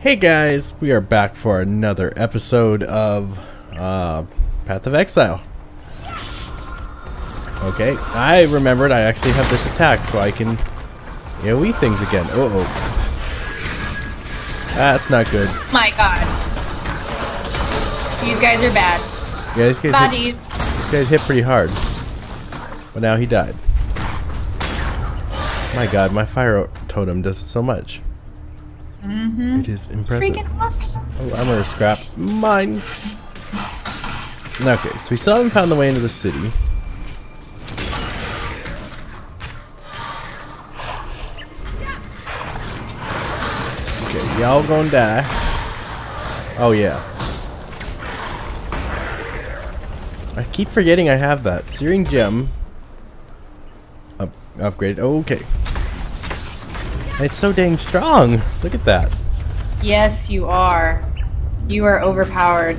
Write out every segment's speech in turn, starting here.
Hey guys, we are back for another episode of uh, Path of Exile. Okay, I remembered I actually have this attack so I can AoE things again. Uh oh. That's not good. My god. These guys are bad. Yeah, these guys, hit, Bodies. these guys hit pretty hard. But now he died. My god, my fire totem does so much. Mm-hmm. It is impressive. Awesome. Oh, armor scrap. Mine. Okay, so we still haven't found the way into the city. Okay, y'all gonna die. Oh, yeah. I keep forgetting I have that. Searing Gem. Up, upgrade. Okay. It's so dang strong. Look at that. Yes, you are. You are overpowered.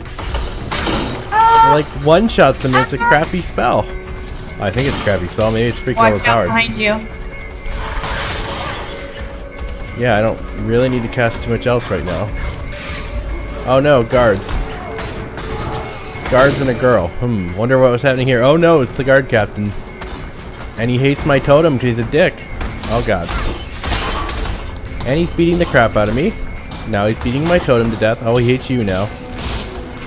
like one shots him. It's a crappy spell. I think it's a crappy spell. Maybe it's freaking Watch out overpowered. behind you. Yeah, I don't really need to cast too much else right now. Oh no, guards. Guards and a girl. Hmm. Wonder what was happening here. Oh no, it's the guard captain. And he hates my totem because he's a dick. Oh god. And he's beating the crap out of me. Now he's beating my totem to death. Oh, he hates you now.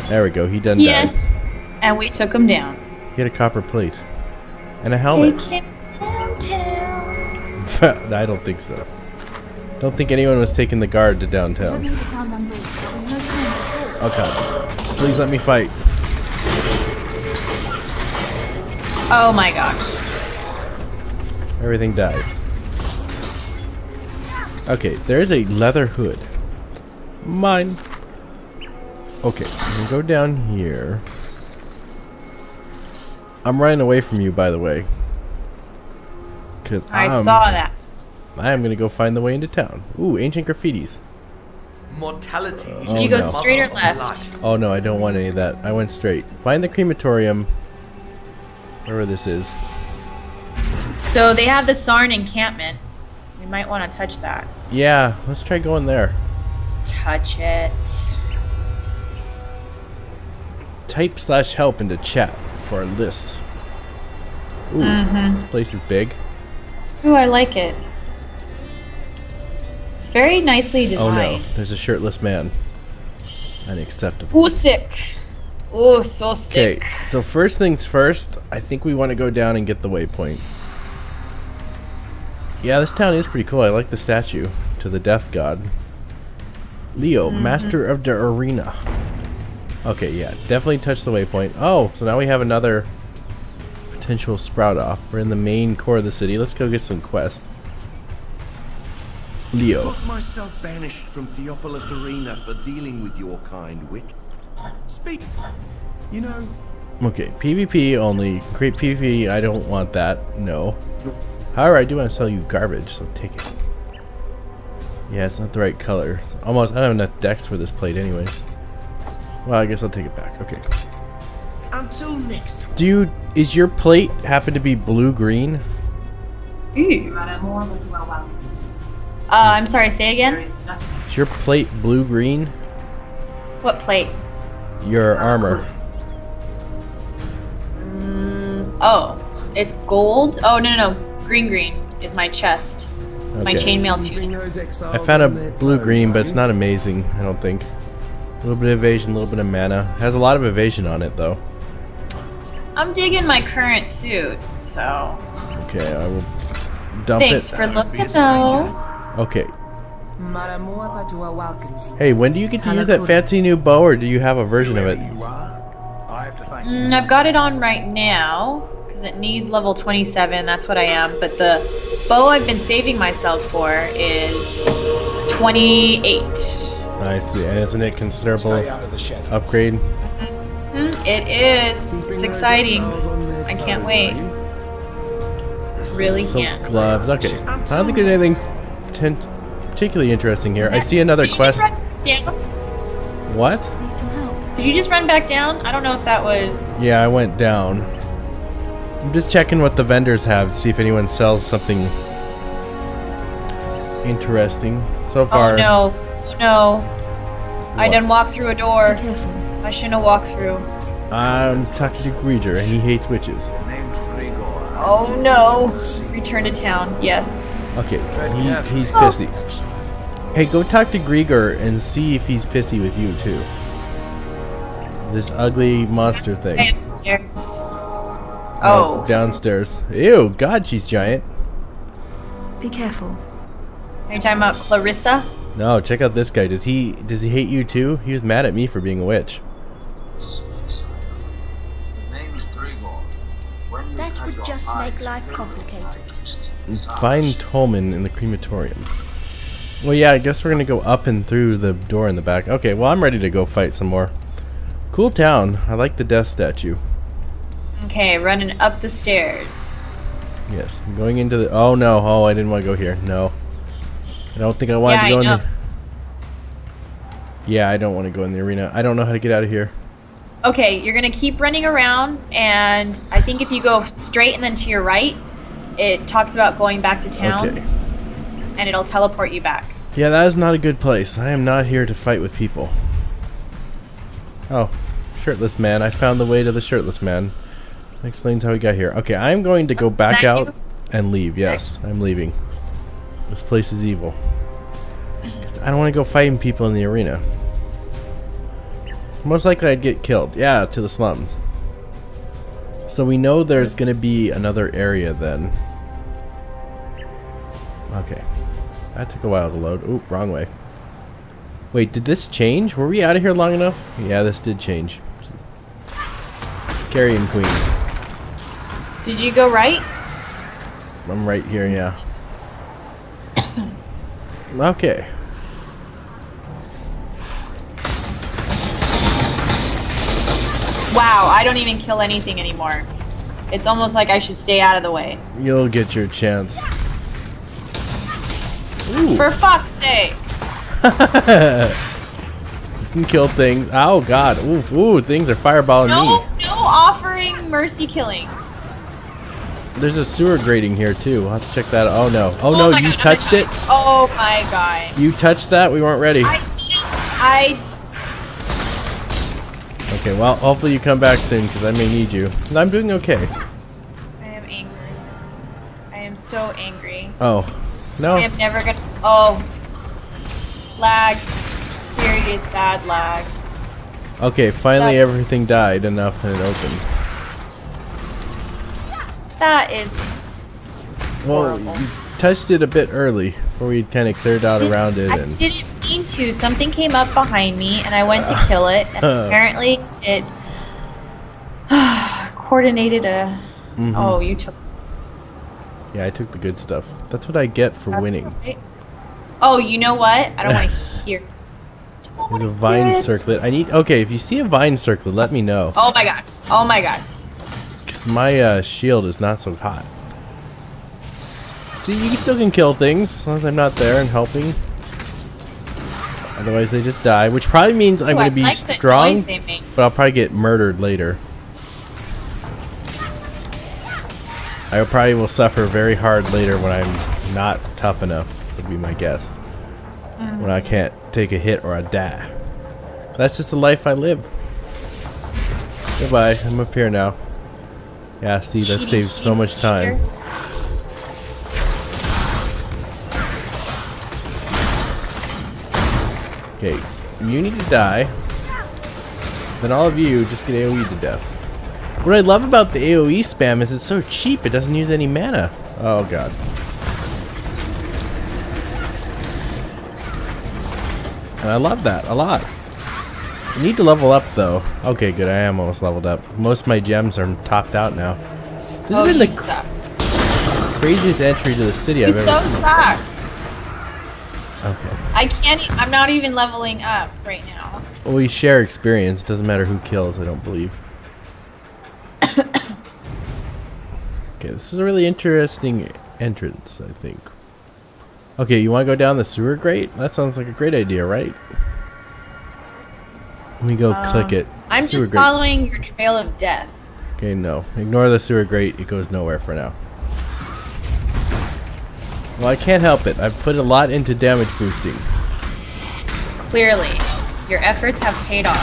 There we go. He done died. Yes. And we took him down. He had a copper plate. And a helmet. Take him downtown. I don't think so. Don't think anyone was taking the guard to downtown. Okay. Please let me fight. Oh my god. Everything dies. Okay, there's a leather hood. Mine. Okay, I'm gonna go down here. I'm running away from you, by the way. Cause I I'm, saw that. I am gonna go find the way into town. Ooh, ancient graffitis. Mortality. Oh, Did you go no. straight or left? Oh no, I don't want any of that. I went straight. Find the crematorium. Wherever this is. So they have the Sarn encampment. We might want to touch that. Yeah, let's try going there. Touch it. Type slash help into chat for a list. Ooh, Mm-hmm. this place is big. Ooh, I like it. It's very nicely designed. Oh no, there's a shirtless man. Unacceptable. Ooh, sick. Ooh, so sick. Okay, sick. so first things first, I think we want to go down and get the waypoint. Yeah, this town is pretty cool. I like the statue to the death god. Leo, Mm-hmm. master of the arena. Okay, yeah, definitely touch the waypoint. Oh, so now we have another potential sprout off. We're in the main core of the city. Let's go get some quest. Leo. Got myself banished from Theopolis Arena for dealing with your kind witch. Speak. You know, Okay, PvP only. Create PvP, I don't want that. No. However, I do want to sell you garbage, so take it. Yeah, it's not the right color. It's almost, I don't have enough decks for this plate anyways. Well, I guess I'll take it back. Okay. until next time. Do you, is your plate happen to be blue-green? Ooh. Uh, I'm sorry, say again? Is your plate blue-green? What plate? Your armor. Mm, oh, it's gold? Oh, no, no, no. Green, green is my chest. My chainmail tunic. I found a blue-green, but it's not amazing, I don't think. A little bit of evasion, a little bit of mana. Has a lot of evasion on it, though. I'm digging my current suit, so Okay, I will dump thanks it. for looking though. Okay. Hey, when do you get to use that fancy new bow, or do you have a version of it? Mm, I've got it on right now because it needs level 27. That's what I am. But the bow I've been saving myself for is 28. I see. And isn't it considerable upgrade? Mm, it is. It's exciting. I can't wait. Really Silk can't. gloves. Okay. I don't think there's anything ten- particularly interesting here. I see another Did you just quest. run down? What? Did you just run back down? I don't know if that was. Yeah, I went down. I'm just checking what the vendors have to see if anyone sells something interesting. So oh, far, Oh no! Oh no! I didn't walk through a door. I shouldn't have walked through. I'm talking to Grigor, and he hates witches. Name's Grigor. Oh no. Return to town. Yes. Okay, he, he's pissy. Oh. Hey, go talk to Grigor and see if he's pissy with you too. This ugly monster thing. Downstairs. No, Oh. downstairs. Ew, God, she's giant. Be careful. Are you talking about Clarissa? No, check out this guy. Does he does he hate you too? He was mad at me for being a witch. Name's Grigor. When you That would just make life complicated. Find Tolman in the crematorium. Well, yeah, I guess we're gonna go up and through the door in the back. Okay, well, I'm ready to go fight some more. Cool town. I like the death statue. Okay, running up the stairs. Yes, I'm going into the. Oh no! Oh, I didn't want to go here. No, I don't think I wanted Yeah, to go I in know. the. Yeah, I don't want to go in the arena. I don't know how to get out of here. Okay, you're gonna keep running around, and I think if you go straight and then to your right, it talks about going back to town, Okay. and it'll teleport you back. Yeah, that is not a good place. I am not here to fight with people. Oh, shirtless man. I found the way to the shirtless man. Explains how we got here. Okay, I'm going to go back out you? and leave. Yes, I'm leaving. This place is evil. I don't want to go fighting people in the arena. Most likely I'd get killed. Yeah, to the slums. So we know there's going to be another area then. Okay. That took a while to load. Oop, wrong way. Wait, did this change? Were we out of here long enough? Yeah, this did change. Carrion Queen. Did you go right? I'm right here, yeah. Okay. Wow, I don't even kill anything anymore. It's almost like I should stay out of the way. You'll get your chance. Ooh. For fuck's sake! You can kill things. Oh god. Oof, ooh, things are fireballing No, me. no offering mercy killings. There's a sewer grating here too. I'll have to check that out. Oh no. Oh, Oh no, you God, touched it? Oh my god. You touched that? We weren't ready. I didn't. I. Okay, well, hopefully you come back soon because I may need you. And I'm doing okay. I am angry. I am so angry. Oh. No. I am never gonna. Oh. Lag. Serious bad lag. Okay, finally Stop. everything died enough and it opened. That is. Well, Horrible. you touched it a bit early before we kind of cleared out around it I and didn't mean to. Something came up behind me, and I went to kill it. And apparently, it coordinated a. Mhm. Oh, you took. yeah, I took the good stuff. That's what I get for winning. Oh, you know what? I don't want to hear. There's a vine it. circlet. I need. Okay, if you see a vine circlet, let me know. Oh my god. Oh my god. Because my uh, shield is not so hot. See, you still can kill things as long as I'm not there and helping. Otherwise, they just die, which probably means I'm going to be like strong, noise they make. but I'll probably get murdered later. I probably will suffer very hard later when I'm not tough enough, would be my guess. When I can't take a hit or I die. That's just the life I live. Goodbye, I'm up here now. Yeah, see, that Cheaty, saves so much time. cheater. Okay, you need to die. Then all of you just get AoE to death. What I love about the AoE spam is it's so cheap, it doesn't use any mana. Oh god. And I love that a lot. I need to level up though. Okay, good, I am almost leveled up. Most of my gems are topped out now. This Oh, has been the suck. craziest entry to the city You I've so ever suck. Okay. I can't. E I'm not even leveling up right now. Well, we share experience. Doesn't matter who kills, I don't believe. okay, this is a really interesting entrance, I think. Okay, you want to go down the sewer grate? That sounds like a great idea, right? Let me go click it. Um, I'm Sewer just grate. following your trail of death. Okay, no. Ignore the sewer grate. It goes nowhere for now. Well, I can't help it. I've put a lot into damage boosting. Clearly, Your efforts have paid off.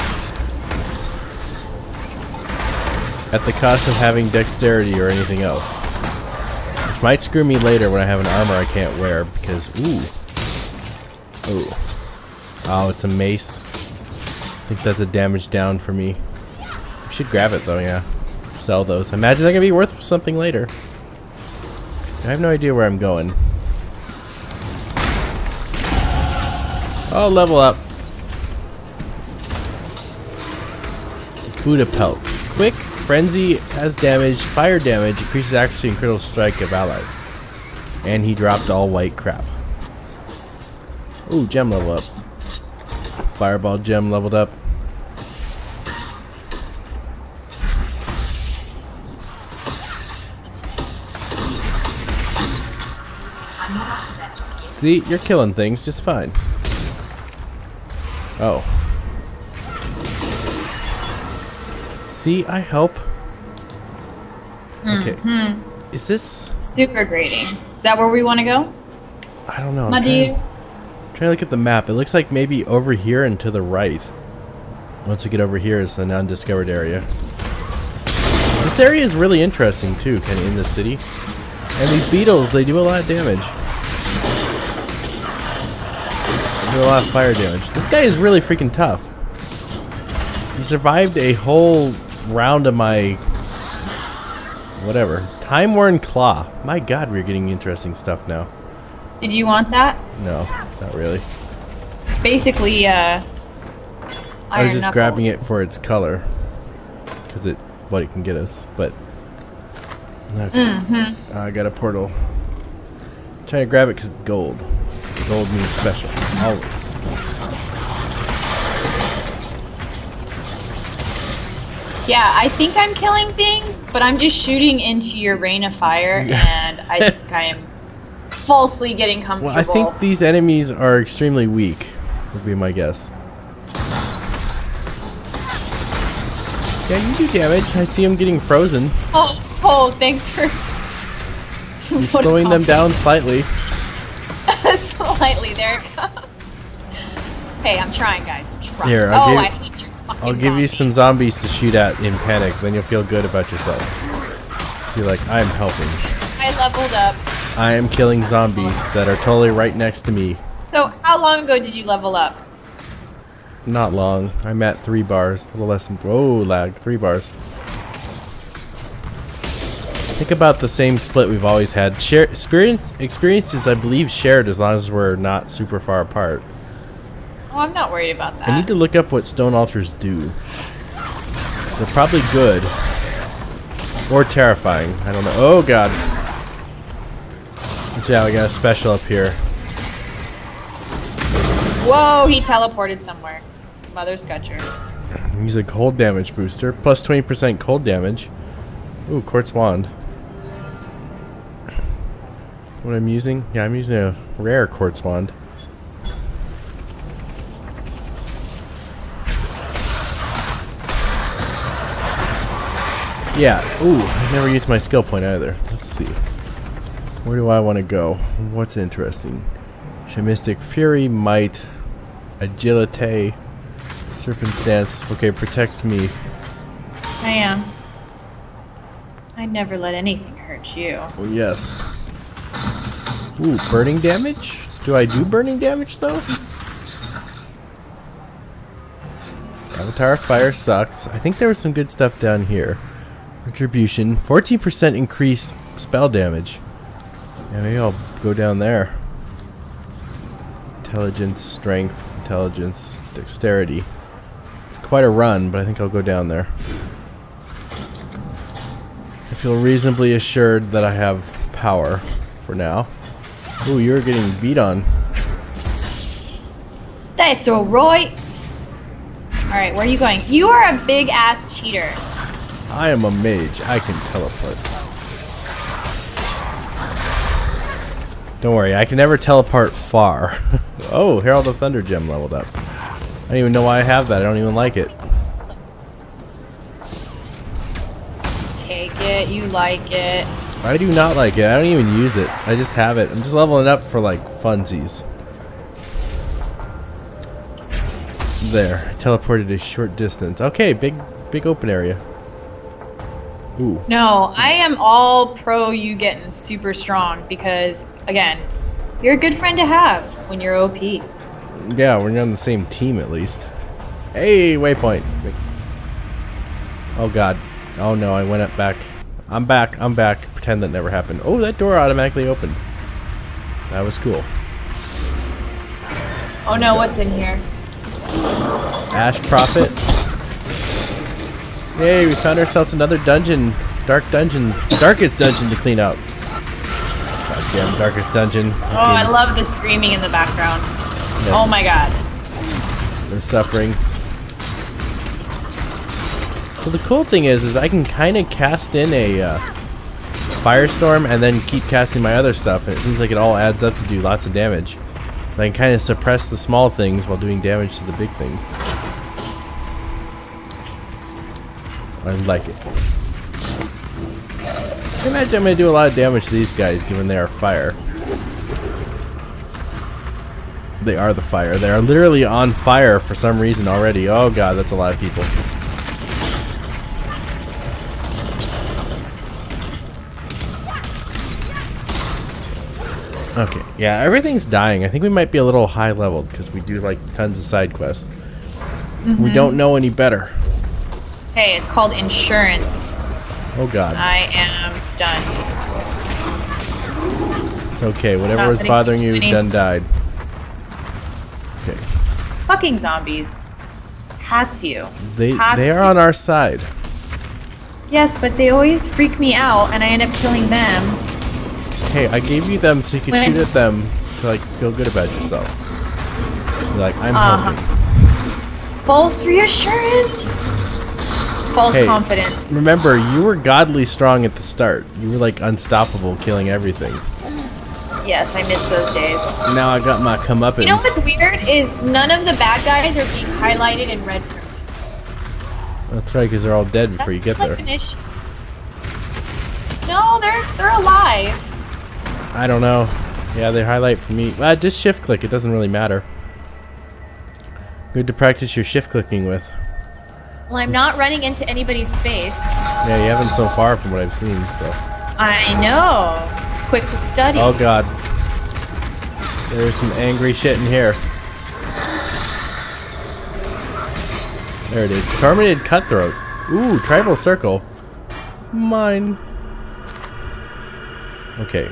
At the cost of having dexterity or anything else. Which might screw me later when I have an armor I can't wear because, ooh. Ooh. Oh, it's a mace. Think that's a damage down for me. I should grab it though, yeah. Sell those. Imagine that can be worth something later. I have no idea where I'm going. Oh, level up. Buddha pelt. Quick, frenzy has damage, fire damage, increases accuracy and critical strike of allies. And he dropped all white crap. Ooh, gem level up. Fireball gem leveled up. See, you're killing things just fine. Oh. See, I help. Okay. Mm-hmm. Is this... Super grading. Is that where we want to go? I don't know. My trying, to look at the map. It looks like maybe over here and to the right. Once we get over here is an undiscovered area. This area is really interesting too, kind of in the city. And these beetles, they do a lot of damage. They do a lot of fire damage. This guy is really freaking tough. He survived a whole round of my whatever. Time worn claw. My god, we're getting interesting stuff now. Did you want that? No, not really. Basically, uh. I was just grabbing it for its color, because it what it can get us. But okay. Mm-hmm. I got a portal. trying to grab it because it's gold. Gold means special, always. Yeah, I think I'm killing things, but I'm just shooting into your rain of fire, and I think I am falsely getting comfortable. Well, I think these enemies are extremely weak. Would be my guess. Yeah, you do damage. I see them getting frozen. Oh, oh, thanks for. You're slowing them down slightly. Slightly, there it comes. Hey, I'm trying, guys. I'm trying. Here, I'll oh, give- I hate your fucking I'll give you some zombies. zombies to shoot at in panic. Then you'll feel good about yourself. You're like, I'm helping. I leveled up. I am killing zombies that are totally right next to me. So, how long ago did you level up? Not long. I'm at three bars. A little less than. Whoa, lag. Three bars. Think about the same split we've always had. Share experience experiences, I believe, shared as long as we're not super far apart. Oh, I'm not worried about that. I need to look up what stone altars do. They're probably good. Or terrifying. I don't know. Oh god. Out, we got a special up here. Whoa, he teleported somewhere. Mother Scutcher. Use a cold damage booster. Plus 20% cold damage. Ooh, quartz wand. What I'm using? Yeah, I'm using a rare quartz wand. Yeah. Ooh, I never used my skill point either. Let's see. Where do I want to go? What's interesting? Shamanistic Fury, Might, Agility, Serpent's Dance. Okay, protect me. I um, am. I'd never let anything hurt you. Oh, yes. Ooh, burning damage? Do I do burning damage, though? Avatar Fire sucks. I think there was some good stuff down here. Retribution. 14% increased spell damage. Yeah, maybe I'll go down there. Intelligence, Strength, Intelligence, Dexterity. It's quite a run, but I think I'll go down there. I feel reasonably assured that I have power for now. Ooh, you're getting beat on. That's all right. All right, where are you going? You are a big ass cheater. I am a mage. I can teleport. Don't worry, I can never teleport far. oh, Herald of Thunder gem leveled up. I don't even know why I have that. I don't even like it. Take it. You like it. I do not like it. I don't even use it. I just have it. I'm just leveling up for like funsies. There, I teleported a short distance. Okay, big, big open area. Ooh, No, I am all pro you getting super strong because, again, you're a good friend to have when you're OP. yeah, we're on the same team at least. Hey, waypoint. Oh god. Oh no, I went up back. I'm back. I'm back. Pretend that never happened. Oh, that door automatically opened. That was cool. Oh no, what's in here? Ash Prophet. Yay, we found ourselves another dungeon. Dark dungeon. Darkest dungeon to clean up. Goddamn darkest dungeon. Oh, I love the screaming in the background. Yes, Oh my god. They're suffering. So the cool thing is, is I can kind of cast in a uh, firestorm and then keep casting my other stuff, and it seems like it all adds up to do lots of damage. So I can kind of suppress the small things while doing damage to the big things. I like it. I imagine I'm going to do a lot of damage to these guys, given they are fire. They are the fire. They are literally on fire for some reason already. Oh god, that's a lot of people. Okay, yeah, everything's dying. I think we might be a little high leveled because we do like tons of side quests. We mm-hmm. don't know any better. Hey, it's called insurance. Oh god. I am stunned. Okay, whatever was bothering you done died. Okay. Fucking zombies. Hats you. They Hats they are you. on our side. Yes, but they always freak me out and I end up killing them. Hey, I gave you them so you could When- shoot at them to like feel good about yourself. You're like, I'm Uh-huh. helping. False reassurance. False Hey, confidence. Remember, you were godly strong at the start. You were like unstoppable, killing everything. Yes, I miss those days. Now I got my comeuppance. You know what's weird is none of the bad guys are being highlighted in red. for me. That's right, because they're all dead before you get That's there. No, they're they're alive. I don't know. Yeah, they highlight for me. Uh, just shift click. It doesn't really matter. Good to practice your shift clicking with. Well, I'm not running into anybody's face. Yeah, you haven't so far from what I've seen. So. I know. Quick study. Oh god. There's some angry shit in here. There it is. Terminated Cutthroat. Ooh, Tribal Circle. Mine. Okay.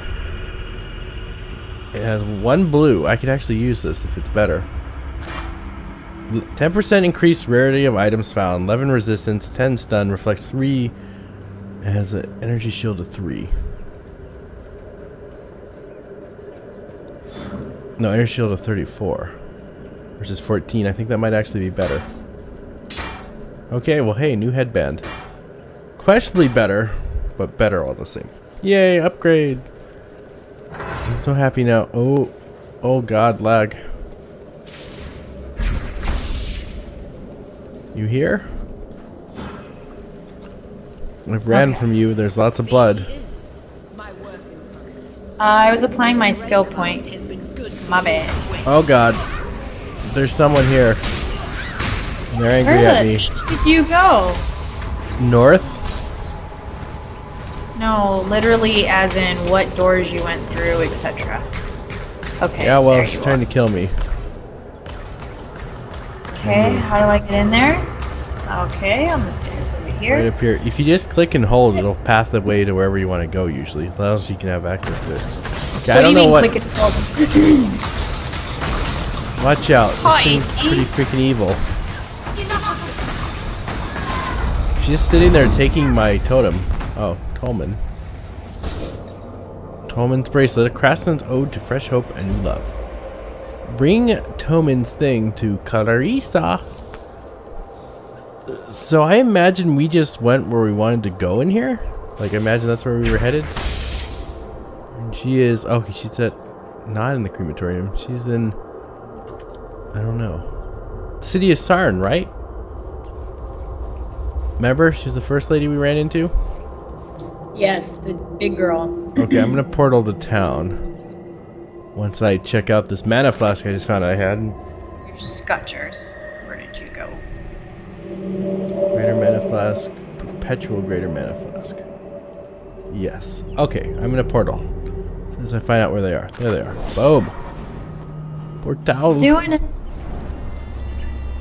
It has one blue. I could actually use this if it's better. 10% increased rarity of items found. 11 resistance. 10 stun. Reflects 3. It has an energy shield of 3. No, air shield of 34 versus 14. I think that might actually be better. Okay, well, hey, new headband. Questionably better, but better all the same. Yay, upgrade. I'm so happy now. Oh, oh god, lag. You here? I've ran Okay. from you. There's lots of blood. Uh, I was applying my skill point. My bad. Oh god. There's someone here. They're angry Where at me. H did you go? North? No, literally, as in what doors you went through, etc. Okay. Yeah, well, she's trying are. to kill me. Okay, how do I get in there? Okay, on the stairs over here. Right here. up here. If you just click and hold, it'll path the way to wherever you want to go usually. As long you can have access to it. Okay, what do don't you know mean what. click and hold? Watch out. This Hi, thing's pretty freaking evil. She's just sitting there taking my totem. Oh, Tolman. Tolman's bracelet, a craftsman's ode to fresh hope and new love. Bring Tolman's thing to Clarissa. So I imagine we just went where we wanted to go in here. Like, I imagine that's where we were headed. And she is. Okay, she's at. Not in the crematorium. She's in. I don't know. The city of Sarn, right? Remember? She's the first lady we ran into? Yes, the big girl. Okay, I'm gonna portal to town. Once I check out this mana flask I just found I had. Your scotchers. Where did you go? Greater mana flask. Perpetual greater mana flask. Yes. Okay, I'm in a portal. As soon as I find out where they are. There they are. Boom. Portal. Doing it.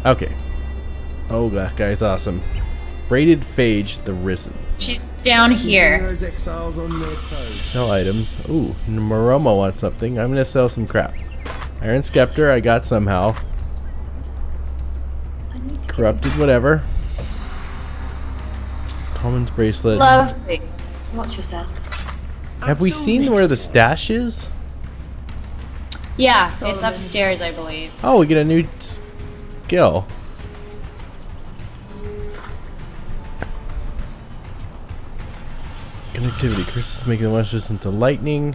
Okay. Oh, that guy's awesome. Braided Phage the Risen. She's down here. Those exiles on their toes. Sell items. Ooh, Maramoa wants something. I'm gonna sell some crap. Iron Scepter, I got somehow. Corrupted, whatever. Commons bracelet. Lovely. Watch yourself. Have we seen where the stash is? Yeah, it's upstairs, I believe. Oh, we get a new skill. Conductivity. Curses making the ones resistant to lightning.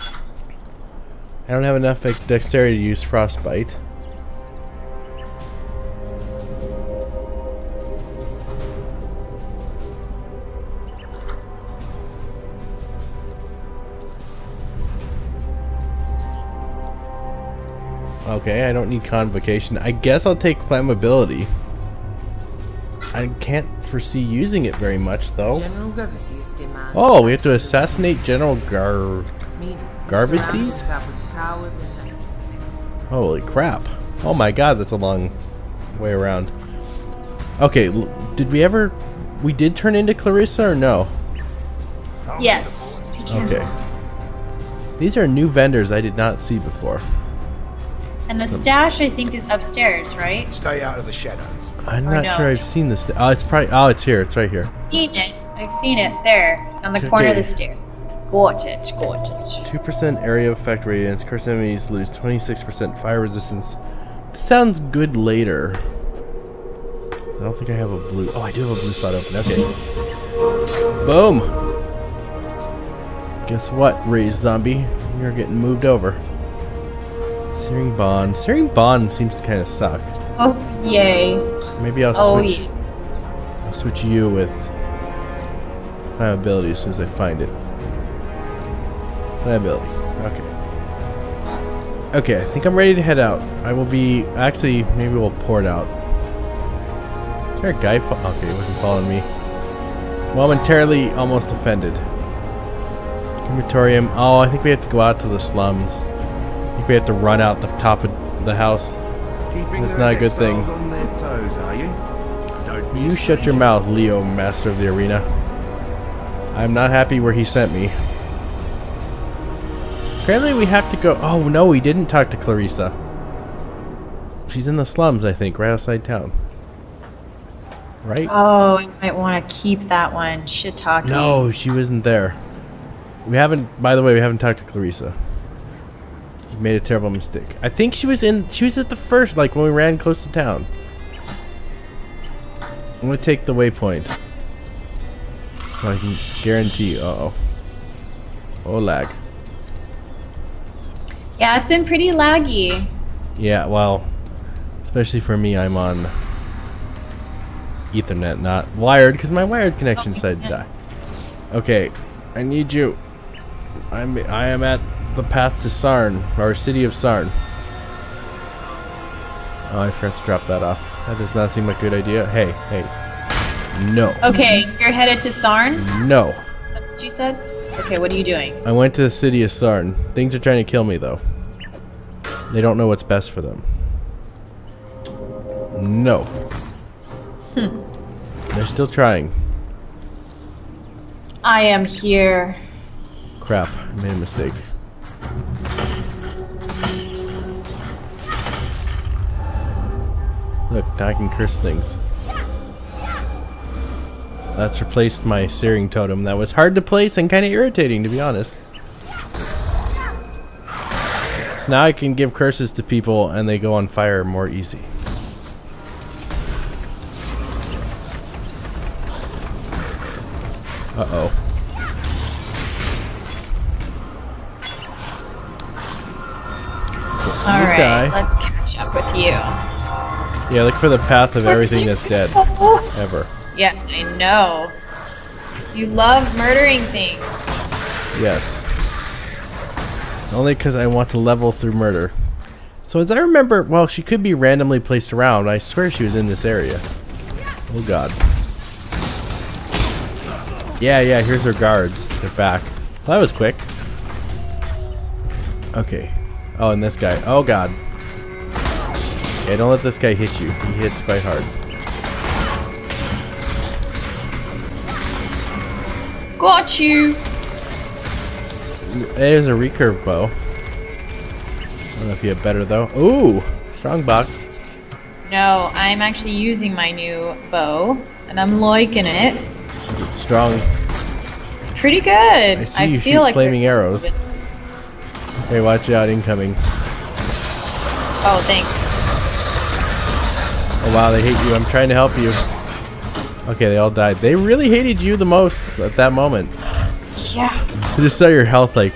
I don't have enough dexterity to use frostbite. Okay, I don't need convocation. I guess I'll take flammability. I can't foresee using it very much though. General Oh, we have to assassinate General Gar... Meaning, Gravicius? surround yourself with cowards and Holy crap. Oh my god, that's a long way around. Okay, l- did we ever... We did turn into Clarissa or no? Yes. Okay. These are new vendors I did not see before. And the hmm. stash, I think, is upstairs, right? Stay out of the shadows. I'm not no. sure I've seen this. Oh, it's probably... Oh, it's here. It's right here. Seen it. I've seen it there on the corner of the stairs. Got it. Got it. 2% area effect radiance. Cursed enemies lose 26% fire resistance. This sounds good later. I don't think I have a blue. Oh, I do have a blue slot open. Okay. Boom. Guess what, Ray Zombie? You're getting moved over. Searing Bond. Searing Bond seems to kind of suck. Oh, yay. Maybe I'll Oh, switch. yeah. I'll switch you with flammability as soon as I find it. Flammability. Okay. Okay, I think I'm ready to head out. I will be actually maybe we'll pour it out. Is there a guy? Fo- okay, he wasn't following me. Momentarily, almost offended. Crematorium. Oh, I think we have to go out to the slums. I think we have to run out the top of the house. That's not a good thing. toes, are you? You shut your mouth, Leo, master of the arena. I'm not happy where he sent me. Apparently we have to go... Oh, no, we didn't talk to Clarissa. She's in the slums, I think, right outside town. Right? Oh, I might want to keep that one. Shit talking. No, she wasn't there. We haven't... By the way, we haven't talked to Clarissa. We made a terrible mistake. I think she was in... She was at the first, like, when we ran close to town. I'm gonna take the waypoint. So I can guarantee... Uh-oh. Oh, lag. Yeah, it's been pretty laggy. Yeah, well... Especially for me, I'm on... Ethernet, not wired, because my wired connection decided to die. Okay, I need you. I'm I am at the path to Sarn, or city of Sarn. Oh, I forgot to drop that off. That does not seem like a good idea. Hey, hey. No. Okay, you're headed to Sarn? No. Is that what you said? Okay, what are you doing? I went to the city of Sarn. Things are trying to kill me, though. They don't know what's best for them. No. Hmm. They're still trying. I am here. Crap, I made a mistake. Look, now I can curse things. That's replaced my searing totem. That was hard to place and kind of irritating, to be honest. So now I can give curses to people and they go on fire more easy. Uh-oh. All right, die. let's catch up with you. Yeah, look for the path of everything that's dead. Ever. Yes, I know. You love murdering things. Yes. It's only because I want to level through murder. So as I remember, well, she could be randomly placed around. I swear she was in this area. Oh god. Yeah, yeah, here's her guards. They're back. Well, that was quick. Okay. Oh, and this guy. Oh god. Yeah, don't let this guy hit you. He hits quite hard. Got you. There's a recurve bow. I don't know if you have better though. Ooh, strong box. No, I'm actually using my new bow, and I'm liking it. Is it strong? It's pretty good. I see you feel shoot like flaming arrows. Hey, watch out, incoming. Oh, thanks. Oh wow, they hate you. I'm trying to help you. Okay, they all died. They really hated you the most at that moment. Yeah. I just saw your health like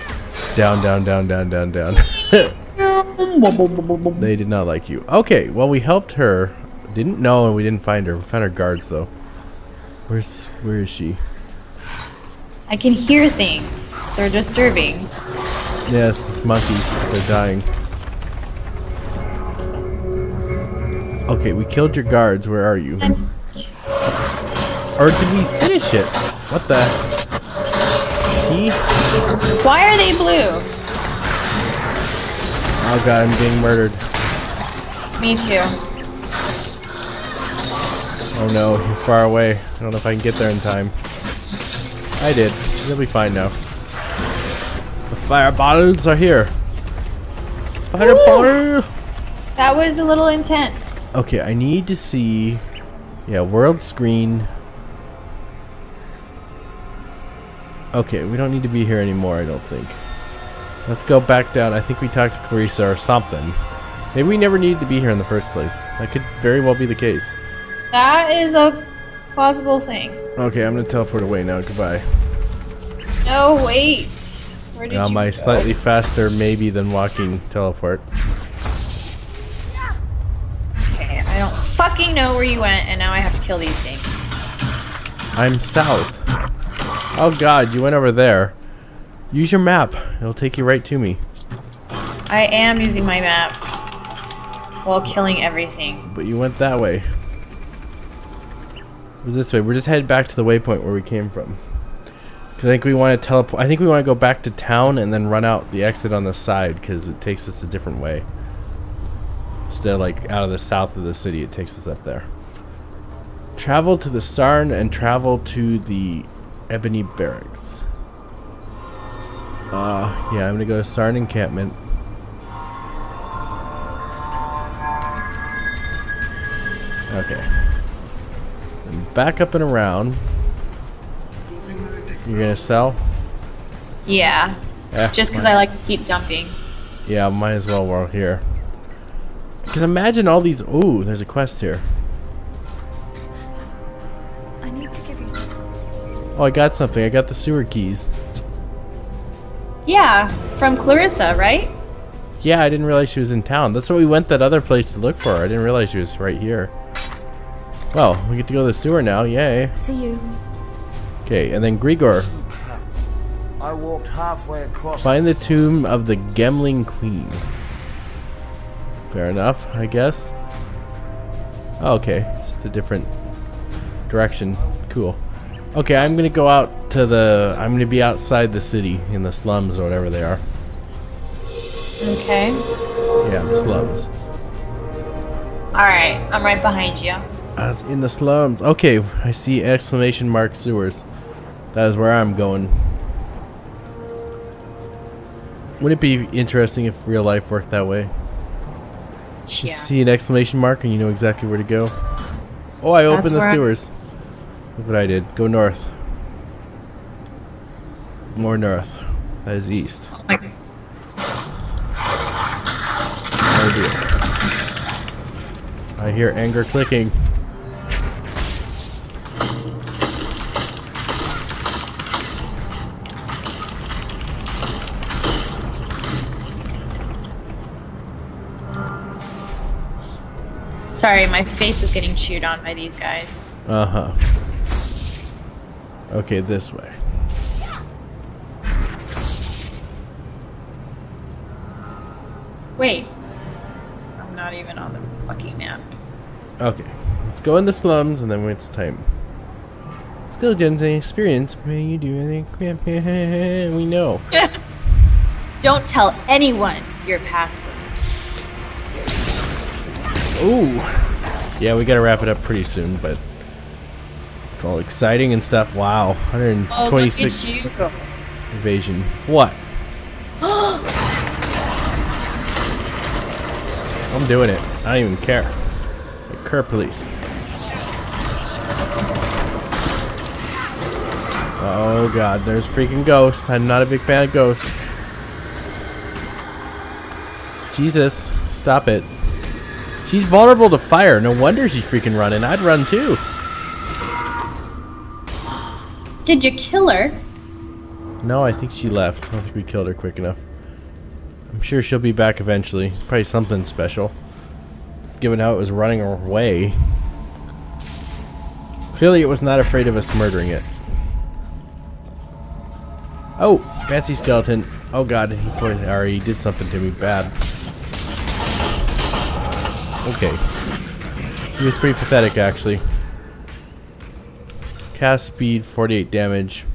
down, down, down, down, down, down. they did not like you. Okay, well we helped her. Didn't know and we didn't find her. We found her guards though. Where's where is she? I can hear things. They're disturbing. Yes, it's monkeys. They're dying. Okay, we killed your guards. Where are you? Or did we finish it? What the? He? Why are they blue? Oh god, I'm being murdered. Me too. Oh no, you're far away. I don't know if I can get there in time. I did. You'll be fine now. The fireballs are here. Fireball! That was a little intense. Okay, I need to see. Yeah, world screen. Okay, we don't need to be here anymore, I don't think. Let's go back down. I think we talked to Clarissa or something. Maybe we never needed to be here in the first place. That could very well be the case. That is a plausible thing. Okay, I'm gonna teleport away now. Goodbye. No, wait. Where did Now you my go? slightly faster maybe than walking teleport. Know where you went, and now I have to kill these things. I'm south. Oh god, you went over there. Use your map. It'll take you right to me. I am using my map while killing everything. But you went that way. It was this way. We're just headed back to the waypoint where we came from. I think we want to teleport. I think we want to go back to town and then run out the exit on the side because it takes us a different way. Instead of like out of the south of the city, it takes us up there. Travel to the Sarn and travel to the Ebony Barracks. Uh, yeah, I'm gonna go to Sarn encampment. Okay. And back up and around. You're gonna sell? Yeah, Yeah. just because I like to keep dumping. Yeah, might as well while here. Because imagine all these. Ooh, there's a quest here. I need to give you some. Oh, I got something. I got the sewer keys. Yeah, from Clarissa, right? Yeah, I didn't realize she was in town. That's what we went that other place to look for. I didn't realize she was right here. Well, we get to go to the sewer now. Yay. See you. Okay, and then Grigor. I walked halfway across. Find the tomb of the Gemling Queen. Fair enough, I guess. Oh, okay, it's just a different direction. Cool. Okay, I'm gonna go out to the. I'm gonna be outside the city in the slums or whatever they are. Okay. Yeah, the slums. Alright, I'm right behind you. I was in the slums. Okay, I see exclamation mark sewers. That is where I'm going. Wouldn't it be interesting if real life worked that way? You Yeah. see an exclamation mark and you know exactly where to go. Oh, I opened the where I- sewers. Look what I did. Go north. More north. That is east. Like, Oh dear. I hear anger clicking. Sorry, my face was getting chewed on by these guys. Uh huh. Okay, this way. Wait, I'm not even on the fucking map. Okay. Let's go in the slums and then it's time. Skill gems and experience. May you do anything? We know. Don't tell anyone your password. Ooh. Yeah, we gotta wrap it up pretty soon, but it's all exciting and stuff. Wow. Oh, look 126 at you. evasion. What? I'm doing it. I don't even care. The cur police. Oh god, there's freaking ghosts. I'm not a big fan of ghosts. Jesus, stop it. She's vulnerable to fire. No wonder she's freaking running. I'd run too. Did you kill her? No, I think she left. I don't think we killed her quick enough. I'm sure she'll be back eventually. It's probably something special. Given how it was running away. Clearly it was not afraid of us murdering it. Oh, fancy skeleton. Oh god, he pointed, or he did something to me bad. Okay. He was pretty pathetic actually. Cast speed, 48 damage.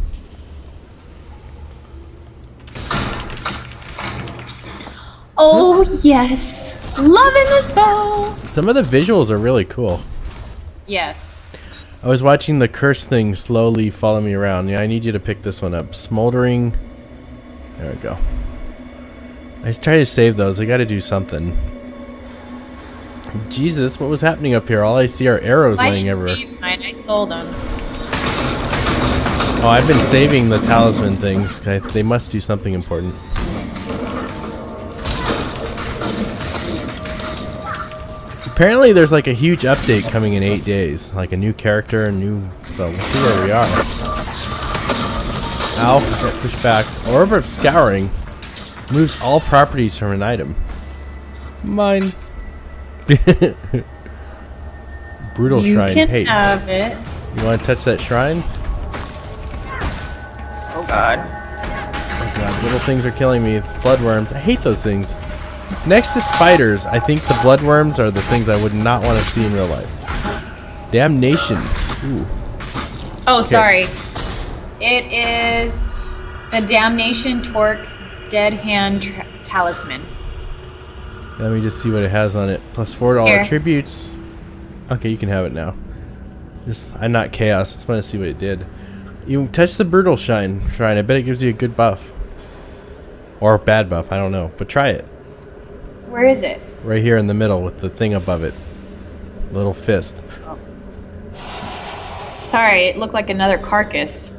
Oh, yes. Loving this bow. Some of the visuals are really cool. Yes. I was watching the curse thing slowly follow me around. Yeah, I need you to pick this one up. Smoldering. There we go. I trying to save those. I gotta do something. Jesus, what was happening up here? All I see are arrows I laying everywhere. mine. I sold them. Oh, I've been saving the talisman things. They must do something important. Apparently, there's like a huge update coming in eight days, like a new character, a new. So we'll see where we are. Ow! Got pushed back. Orb of Scouring moves all properties from an item. Mine. Brutal you shrine. can hey, have it. you want to touch that shrine? Oh, God. Oh god, little things are killing me. Bloodworms. I hate those things. Next to spiders, I think the bloodworms are the things I would not want to see in real life. Damnation. Ooh. Oh, sorry. It is the Damnation Torque Dead Hand Talisman. Let me just see what it has on it. Plus four to all attributes. Okay, you can have it now. Just, I'm not chaos. Just want to see what it did. You touch the brutal shine shrine. I bet it gives you a good buff. Or a bad buff. I don't know. But try it. Where is it? Right here in the middle with the thing above it. Little fist. Sorry, it looked like another carcass.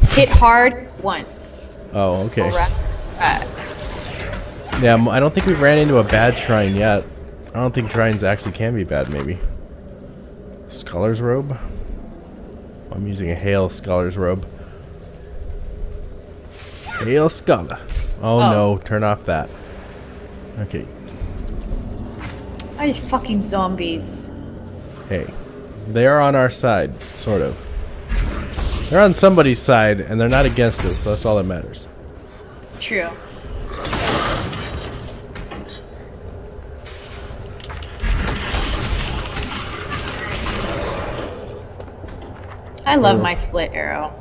Hit hard once. Oh, okay. Yeah, I don't think we've ran into a bad shrine yet. I don't think shrines actually can be bad, maybe. Scholar's robe? I'm using a Hail Scholar's robe. Hail Scholar. Oh, Oh. no, turn off that. Okay, these fucking zombies. hey. They are on our side, sort of. They're on somebody's side, and they're not against us, so that's all that matters. True. I love my split arrow.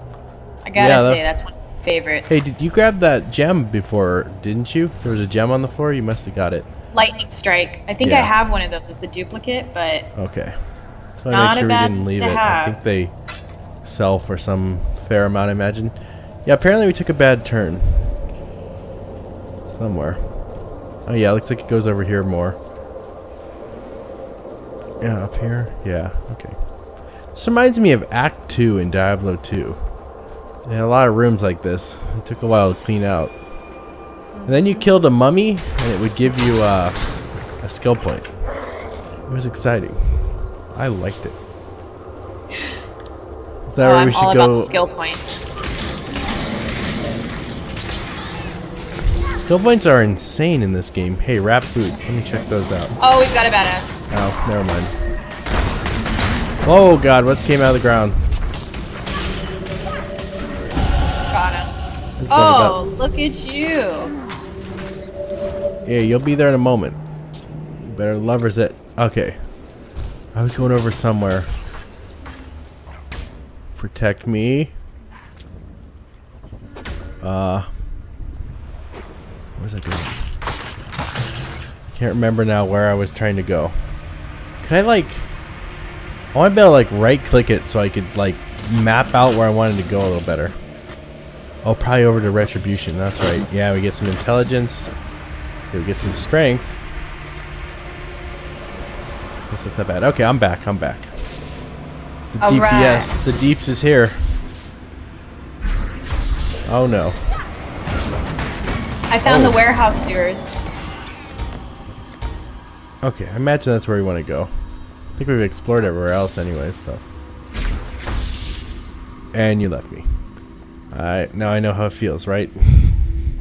I gotta Yeah, that- say, that's one of my favorites. Hey, did you grab that gem before, didn't you? There was a gem on the floor? You must have got it. Lightning strike. I think I have one of those. It's a duplicate, but Okay. So I make sure we didn't leave it. I think they sell for some fair amount, I imagine. Yeah, apparently we took a bad turn. Somewhere. Oh yeah, looks like it goes over here more. Yeah, up here. Yeah, okay. This reminds me of Act 2 in Diablo 2. They had a lot of rooms like this. It took a while to clean out. And then you killed a mummy, and it would give you uh, a skill point. It was exciting. I liked it. Is that oh, where I'm we should all go? about the skill points. Skill points are insane in this game. Hey, wrap boots. Let me check those out. Oh, we've got a badass. Oh, never mind. Oh god, what came out of the ground? Got him. Oh, look at you. Yeah, you'll be there in a moment. better lovers it. Okay. I was going over somewhere. Protect me. Uh. Where's that going? I can't remember now where I was trying to go. Can I like... I want to be able to like right click it so I could like map out where I wanted to go a little better. Oh, probably over to Retribution. That's right. Yeah, we get some intelligence. Okay, we get some strength. Guess that's not bad. Okay, I'm back. I'm back. The All DPS. right. The Deeps is here. Oh no. I found Oh. the warehouse sewers. Okay, I imagine that's where we want to go. I think we've explored everywhere else anyway, so. And you left me. Alright, now I know how it feels, right?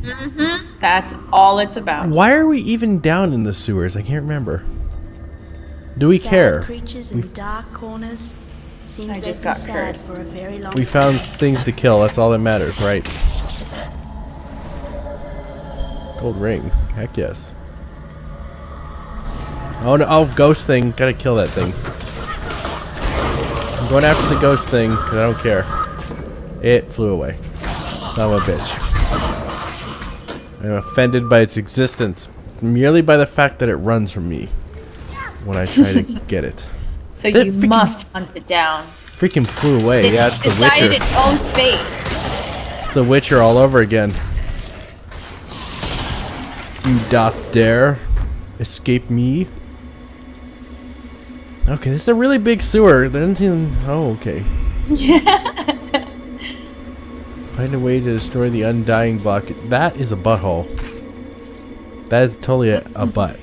Mhm. That's all it's about. Why are we even down in the sewers? I can't remember. Do we Sad care? creatures in dark corners. Seems I just got cursed. for a very long We found s- things to kill, that's all that matters, right? Gold ring. Heck yes. Oh no, oh, ghost thing. Gotta kill that thing. I'm going after the ghost thing, because I don't care. It flew away. Son of a bitch. I'm offended by its existence, merely by the fact that it runs from me when I try to get it. So That you must hunt it down. Freaking flew away. It yeah, it's the Witcher. its own fate. It's the Witcher all over again. You doth dare escape me? Okay, this is a really big sewer. There doesn't seem. Oh, okay. Yeah. Find a way to destroy the undying block. That is a butthole. That is totally a, a mm-hmm. butt.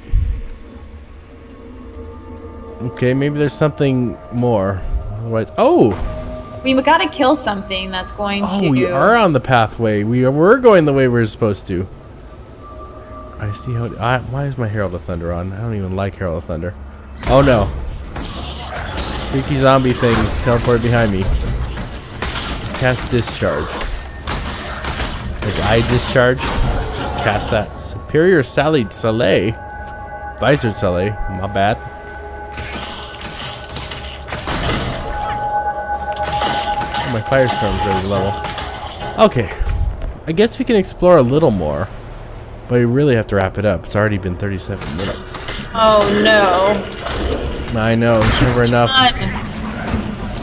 Okay, maybe there's something more. Otherwise, oh, We gotta kill something that's going oh, to. oh, we are on the pathway. We are, we're going the way we're supposed to. I see how. I, why is my Herald of Thunder on? I don't even like Herald of Thunder. Oh no! Freaky zombie thing teleported behind me. Cast discharge. Like I discharge. Just cast that. Superior Sally Soleil. Visor Soleil. My bad. Oh, my firestorm's ready to level. Okay. I guess we can explore a little more. But we really have to wrap it up. It's already been 37 minutes. Oh no. I know, it's never enough.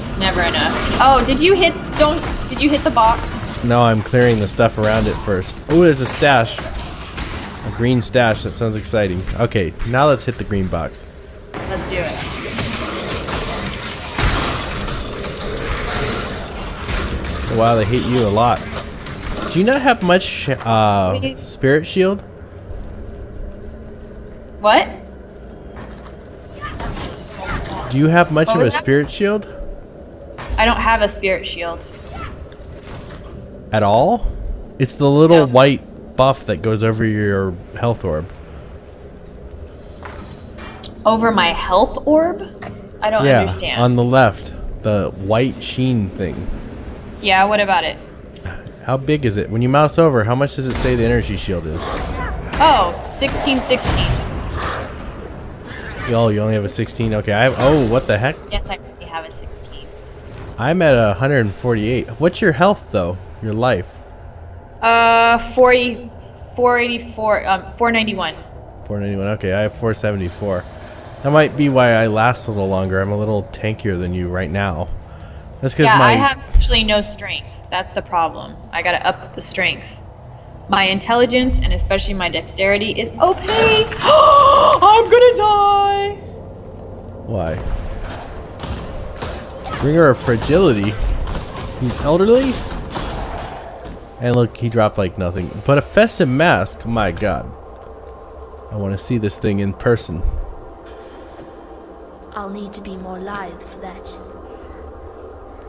It's never enough. Oh, did you hit? Don't. Did you hit the box? No, I'm clearing the stuff around it first. Oh, there's a stash. A green stash. That sounds exciting. Okay, now let's hit the green box. Let's do it. Wow, they hit you a lot. Do you not have much uh, spirit shield? What? Do you have much What of a that? spirit shield I don't have a spirit shield. at all? It's the little No. white buff that goes over your health orb. Over my health orb? I don't yeah, understand. on the left, the white sheen thing. yeah, what about it? How big is it? When you mouse over, how much does it say the energy shield is? Oh, 1616. Oh, you only have a 16. Okay, I have. Oh, what the heck? Yes, I really have a 16. I'm at 148. What's your health though? Your life? Uh, 40, 484, um, 491. 491. Okay, I have 474. That might be why I last a little longer. I'm a little tankier than you right now. That's because Yeah, my I have actually no strength. That's the problem. I gotta up the strength. My intelligence and especially my dexterity is OP. I'm gonna die. why? Bringer of fragility. He's elderly. And look, he dropped like nothing. But a festive mask. My God. I want to see this thing in person. I'll need to be more lithe for that.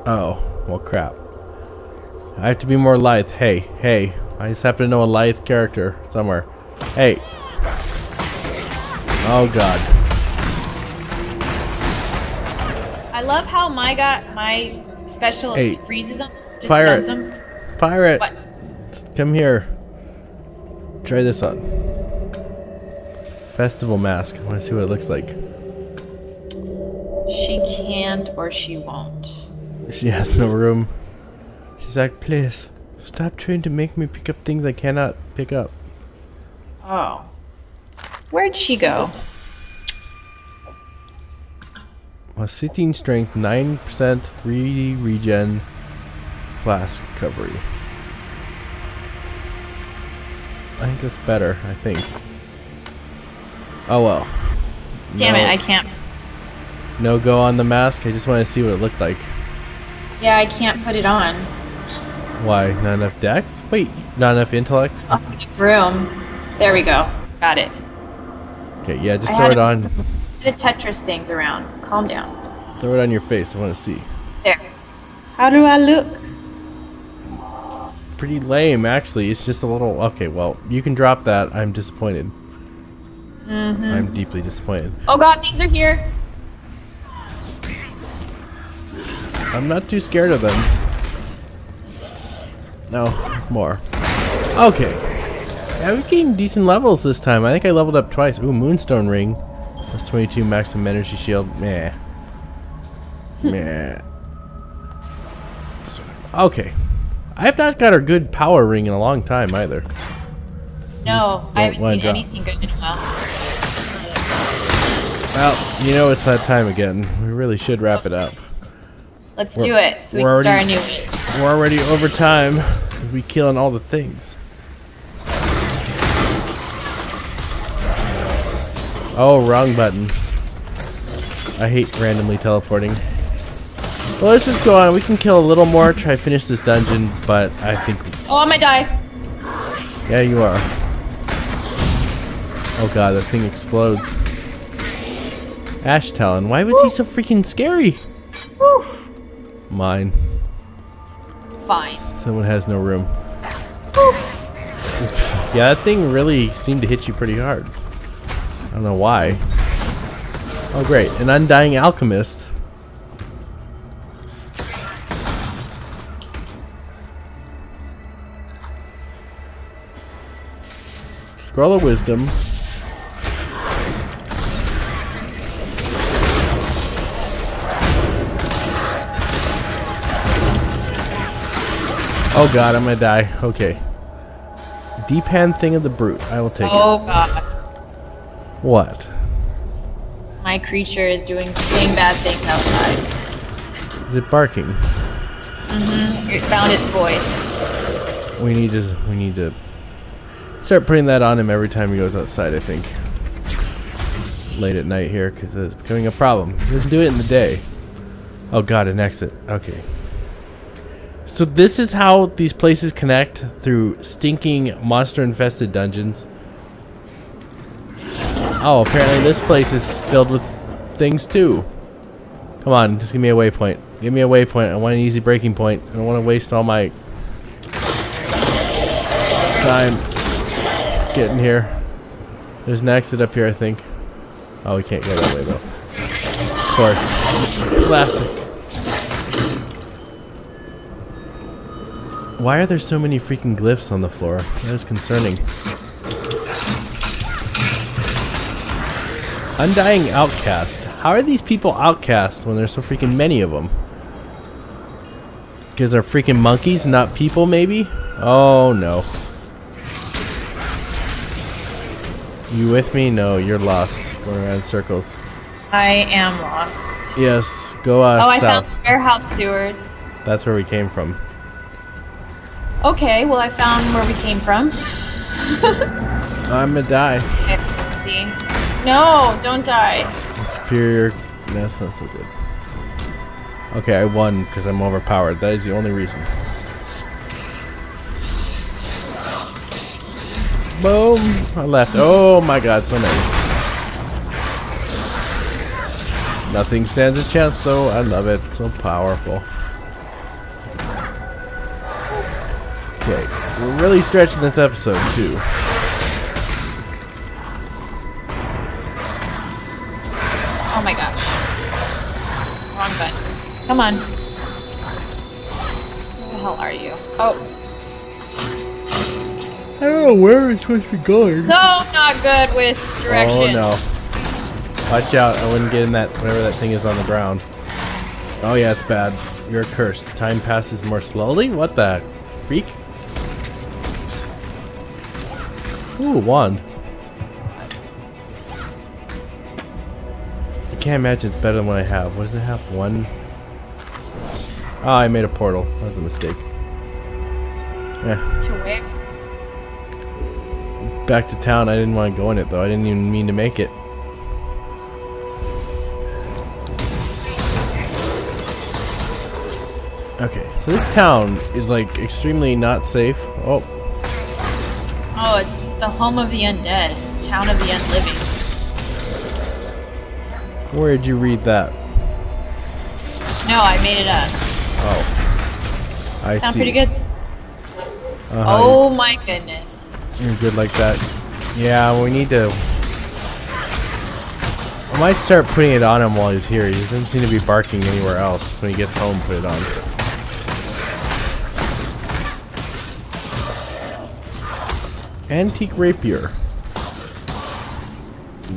Oh, well, crap. I have to be more lithe. Hey, hey. I just happen to know a lithe character somewhere. Hey. Oh, God. I love how my got my specialist Hey, freezes them, just pirate. stuns them. Pirate. What? Come here. Try this on. Festival mask. I want to see what it looks like. She can't or she won't. She has no room. She's like, please, stop trying to make me pick up things I cannot pick up. Oh. Where'd she go? Plus 15 strength, 9% 3 regen, flask recovery. I think that's better, I think. Oh well. Damn no, it, I can't. No go on the mask, I just want to see what it looked like. Yeah, I can't put it on. Why? Not enough dex? Wait, not enough intellect? Oh, enough room. There we go. Got it. Okay, yeah, just I throw had it on. to move The Tetris things around. Calm down. Throw it on your face, I want to see. There. How do I look? Pretty lame, actually. It's just a little. Okay, well, you can drop that. I'm disappointed. Mm-hmm. I'm deeply disappointed. Oh god, things are here. I'm not too scared of them. No, more. Okay. Yeah, we're getting decent levels this time. I think I leveled up twice. Ooh, Moonstone Ring. Plus 22 maximum energy shield. Meh. Meh. Okay. I have not got a good power ring in a long time either. No, I haven't seen anything good in a while. Well, you know it's that time again. We really should wrap it up. Let's We're- do it so we can start a new week. We're already over time. We killing all the things. Oh, wrong button. I hate randomly teleporting. Well, let's just go on. We can kill a little more, try to finish this dungeon, but I think... Oh, I might die. Yeah, you are. Oh god, that thing explodes. Ash Talon, why was he so freaking scary? Whew. Mine. Fine. Someone has no room. Oh. yeah, that thing really seemed to hit you pretty hard. I don't know why. Oh great, an undying alchemist. Scroll of wisdom. Oh god, I'm gonna die. Okay. Deep hand thing of the brute. I will take it. Oh god. What? My creature is doing saying bad things outside. Is it barking? Mm-hmm. It found its voice. We need to we need to start putting that on him every time he goes outside, I think. Late at night here, because it's becoming a problem. He doesn't do it in the day. Oh god, an exit. Okay. So this is how these places connect through stinking monster-infested dungeons. Oh, apparently this place is filled with things too. Come on, just give me a waypoint. Give me a waypoint. I want an easy breaking point. I don't want to waste all my time getting here. There's an exit up here, I think. Oh, we can't go that way though. Of course. Classic. Why are there so many freaking glyphs on the floor? That is concerning. Undying Outcast. How are these people outcast when there's so freaking many of them? Because they're freaking monkeys, not people, maybe? Oh, no. You with me? No, you're lost. Going around circles. I am lost. Yes, go uh, oh, I south. found warehouse sewers. That's where we came from. Okay, well I found where we came from. I'm gonna die. Okay, let's see. No, don't die. Superior. That's not so good. Okay, I won because I'm overpowered. That is the only reason. Boom! I left. Oh my god, so many. Nothing stands a chance though. I love it. So powerful. Okay, we're really stretching this episode too. Oh my gosh. Wrong button. Come on. Where the hell are you? Oh. I don't know where we're supposed to be going. So not good with directions. Oh no. Watch out, I wouldn't get in that whatever that thing is on the ground. Oh yeah, it's bad. You're cursed. Time passes more slowly? What the freak? Ooh, wand. I can't imagine it's better than what I have. What does it have? One? Oh, I made a portal. That was a mistake. Yeah, To where? back to town. I didn't want to go in it though. I didn't even mean to make it. Okay, so this town is like extremely not safe. Oh, Oh, it's the home of the undead, town of the unliving. where did you read that? No, I made it up. Oh, I Sound see. pretty good? Uh-huh, Oh my goodness. You're good like that. Yeah, we need to. I might start putting it on him while he's here. He doesn't seem to be barking anywhere else. When he gets home, put it on. Antique rapier.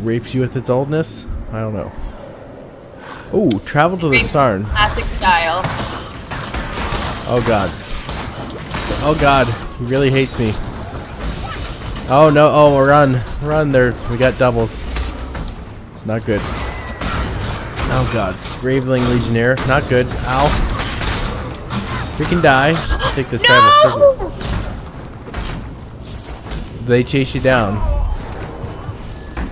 Rapes you with its oldness? I don't know. Oh, travel to the Sarn. Classic style. Oh god. Oh god, he really hates me. Oh no, oh run. Run there. We got doubles. It's not good. Oh god. Graveling Legionnaire. Not good. Ow. Freaking die. Take this tribal servant. No! They chase you down.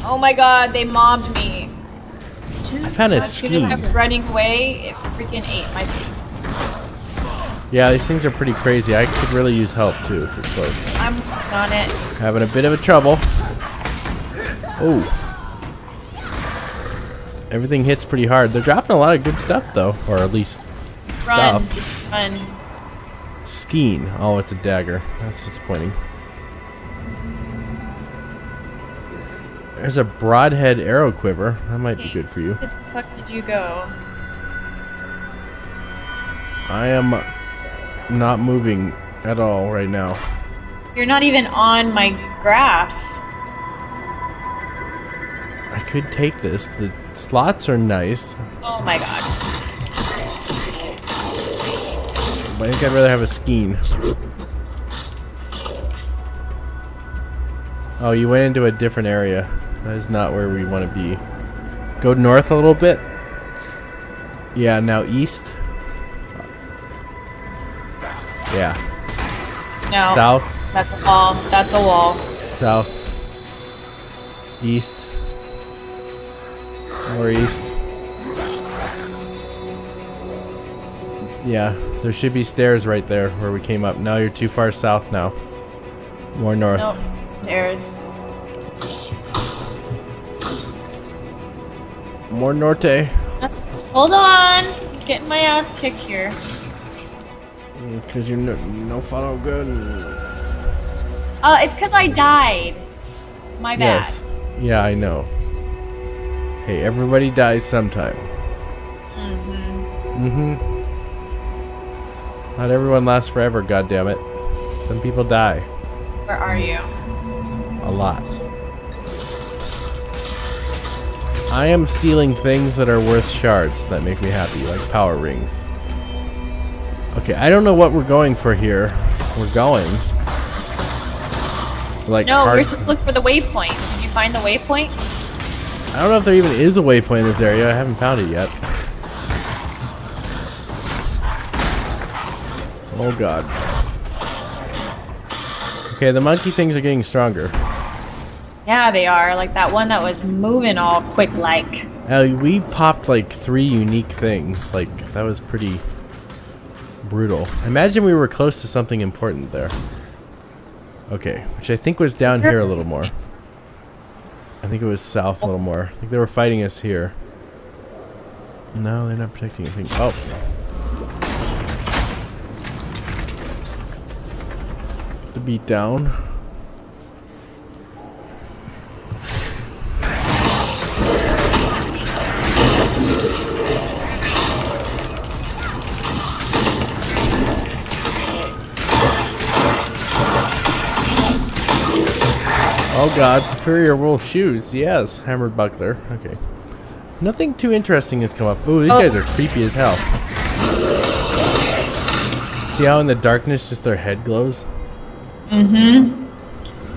Oh my god, they mobbed me. I found a As soon as I running away, it freaking ate my face. Yeah, these things are pretty crazy. I could really use help too if you're close. I'm on it. Having a bit of a trouble. Oh. Everything hits pretty hard. They're dropping a lot of good stuff though, or at least Run, stuff. just run. Skean. Oh, it's a dagger. That's disappointing. There's a broadhead arrow quiver. That might be good for you. Where the fuck did you go? I am not moving at all right now. You're not even on my graph. I could take this. The slots are nice, Oh my god. but I think I'd rather have a skean. Oh, you went into a different area. That is not where we want to be. Go north a little bit. Yeah, now east. Yeah, No. south, That's a wall. That's a wall. south, east, more east. Yeah, there should be stairs right there where we came up. Now you're too far south now. More north. Nope. Stairs. More norte. Hold on. Getting my ass kicked here. Because you're no, no follow good. Uh, it's because I died. My bad. Yes. Yeah, I know. Hey, everybody dies sometime. Mm-hmm. Mm-hmm. Not everyone lasts forever, goddammit. Some people die. Where are you? A lot. I am stealing things that are worth shards that make me happy, like power rings. Okay, I don't know what we're going for here. We're going. Like No, hard- we're supposed to look for the waypoint. Did you find the waypoint? I don't know if there even is a waypoint in this area. I haven't found it yet. Oh god. Okay, the monkey things are getting stronger. Yeah, they are. Like that one that was moving all quick like. Uh, we popped like three unique things. Like, that was pretty brutal. Imagine we were close to something important there. Okay, which I think was down here a little more. I think it was south a little more. I think they were fighting us here. No, they're not protecting anything. Oh. The beat down. Oh god, superior wool shoes. Yes, hammered buckler. Okay. Nothing too interesting has come up. Ooh, these Oh. guys are creepy as hell. See how in the darkness just their head glows? Mm-hmm.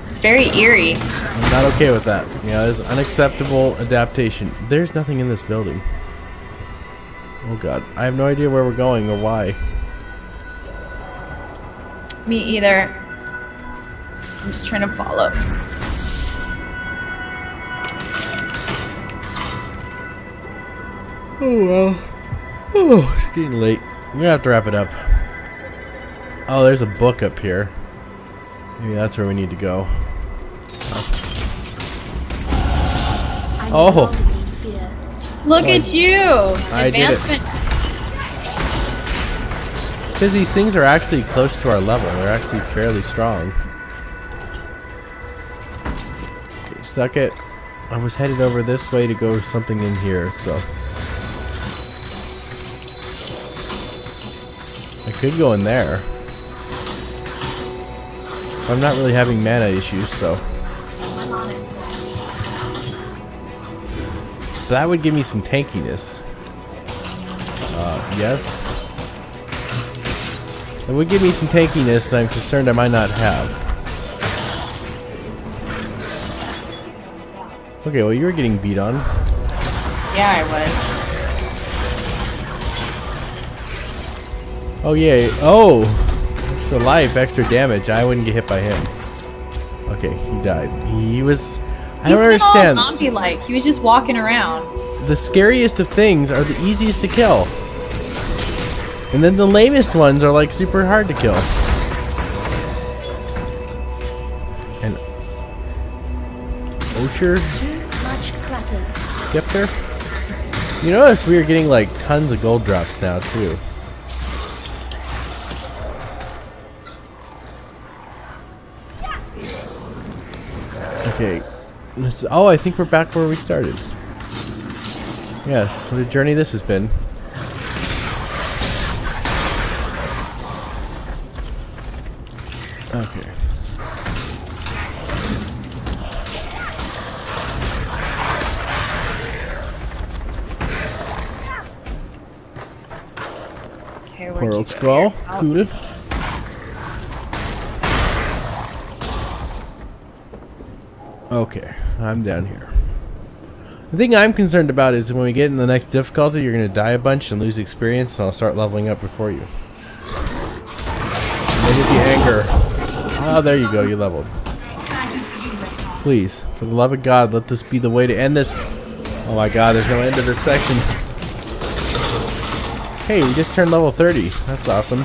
It's very eerie. I'm not okay with that. Yeah, it's unacceptable adaptation. There's nothing in this building. Oh god, I have no idea where we're going or why. Me either. I'm just trying to follow. Oh well. Oh, it's getting late. We're gonna have to wrap it up. Oh, there's a book up here. Maybe that's where we need to go. Oh. fear. Look at you! I. Advancements. Because these things are actually close to our level. They're actually fairly strong. Okay, suck it. I was headed over this way to go something in here, so. Could go in there. I'm not really having mana issues, so. That would give me some tankiness. Uh, yes. It would give me some tankiness that I'm concerned I might not have. Okay, well you were getting beat on. Yeah, I was. Oh yay. Oh! Extra life, extra damage. I wouldn't get hit by him. Okay, he died. He was... I don't He's understand. zombie-like. He was just walking around. The scariest of things are the easiest to kill. And then the lamest ones are like super hard to kill. And... Osher? Too much clutter. Skipper? You notice we are getting like tons of gold drops now too. Okay. Oh, I think we're back where we started. Yes, what a journey this has been. Okay. Okay, Poor old you scroll. Cool. Okay, I'm down here. The thing I'm concerned about is when we get in the next difficulty, you're going to die a bunch and lose experience, and I'll start leveling up before you. Maybe the anger. Oh, ah, there you go, you leveled. Please, for the love of God, let this be the way to end this. Oh my God, there's no end to this section. Hey, we just turned level 30. That's awesome.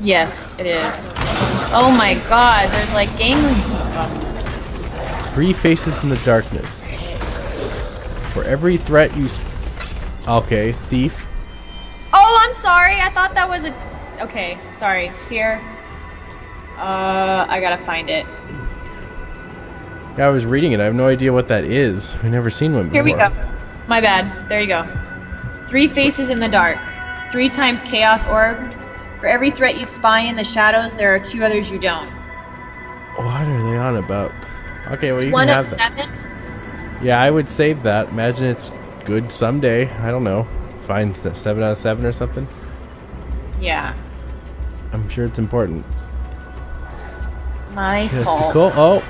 Yes, it is. Oh my god, there's like them. Three faces in the darkness. For every threat you. Sp- okay, thief. Oh, I'm sorry. I thought that was a. Okay, sorry. Here. Uh, I gotta find it. Yeah, I was reading it. I have no idea what that is. We've never seen one before. Here we go. My bad. There you go. Three faces in the dark. Three times chaos orb. For every threat you spy in the shadows, there are two others you don't. What are they on about? Okay, well It's you one can of have that. Yeah, I would save that. Imagine it's good someday. I don't know. Find seven out of seven or something. Yeah. I'm sure it's important. My fault. Testicle. Oh.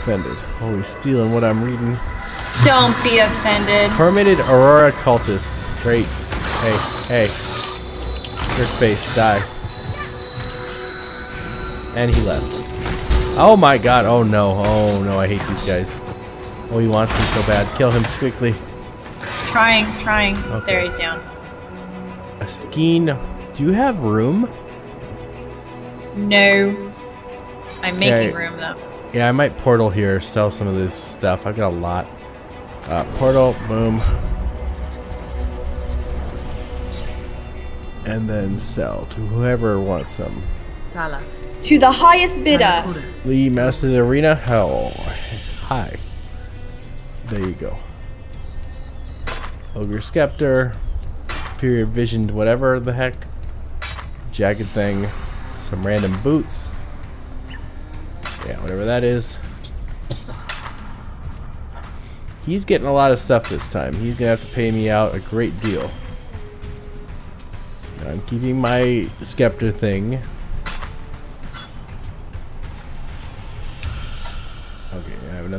Offended. Always stealing what I'm reading. Don't be offended. Permitted Aurora cultist. Great. Hey, hey. Your face, die. And he left. Oh my god, oh no, oh no, I hate these guys. Oh, he wants me so bad. Kill him quickly. Trying, trying. Okay. There he's down. A skean. Do you have room? No. I'm making Yeah. room though. Yeah, I might portal here, sell some of this stuff. I've got a lot. Uh, portal, boom. And then sell to whoever wants some. Tala. To the highest bidder. Lee, the Arena. Hell. Hi. There you go. Ogre Scepter. Superior Visioned whatever the heck. jagged thing, some random boots. Yeah, whatever that is. He's getting a lot of stuff this time. He's gonna have to pay me out a great deal. I'm keeping my Scepter thing.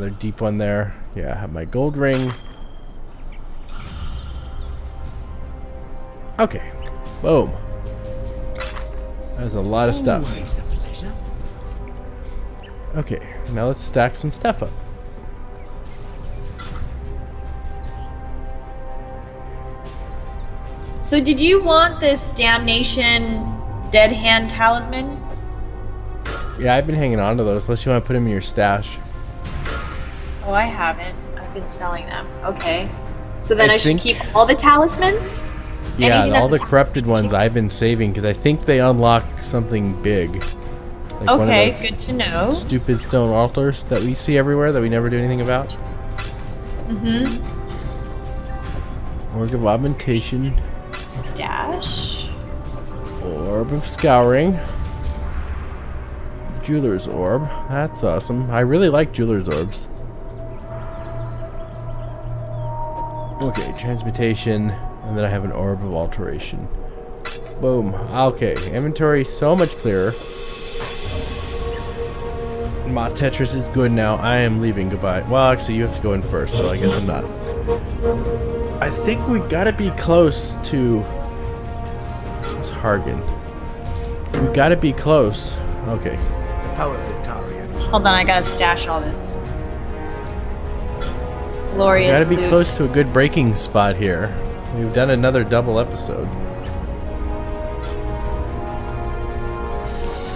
Another deep one there. Yeah, I have my gold ring. Okay. Boom. That's a lot of stuff. Always a pleasure. Okay, now let's stack some stuff up. So did you want this damnation dead hand talisman? Yeah, I've been hanging on to those, unless you want to put them in your stash. Oh, I haven't. I've been selling them. Okay. So then I I, should keep all the talismans? Yeah, Anything all the corrupted ones I've been saving because I think they unlock something big. Like Okay, good to know. Stupid stone altars that we see everywhere that we never do anything about. Mm-hmm. Orb of augmentation, Stash. orb of scouring, jeweler's orb. That's awesome. I really like jeweler's orbs. Okay, transmutation, and then I have an orb of alteration. Boom. Okay, inventory so much clearer. My Tetris is good now. I am leaving. Goodbye. Well, actually, you have to go in first, so I guess I'm not. I think we gotta be close to. It's Hargan. We gotta be close. Okay. The poet Victorian. Hold on, I gotta stash all this. Glorious. gotta be loot. close to a good breaking spot here. We've done another double episode.